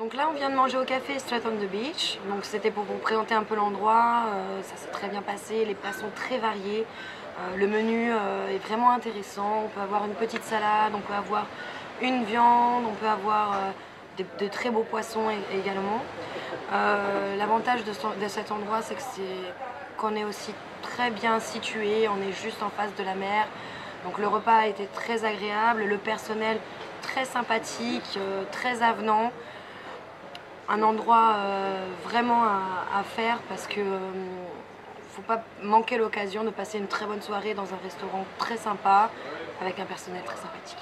Donc là, on vient de manger au café Straight on the Beach. Donc c'était pour vous présenter un peu l'endroit. Euh, ça s'est très bien passé. Les plats sont très variés. Euh, le menu euh, est vraiment intéressant. On peut avoir une petite salade, on peut avoir une viande, on peut avoir de, très beaux poissons également. L'avantage de, de, cet endroit, c'est qu'on est aussi très bien situé. On est juste en face de la mer. Donc le repas a été très agréable. Le personnel très sympathique, très avenant un endroit euh, vraiment à, faire parce que euh, faut pas manquer l'occasion de passer une très bonne soirée dans un restaurant très sympa avec un personnel très sympathique.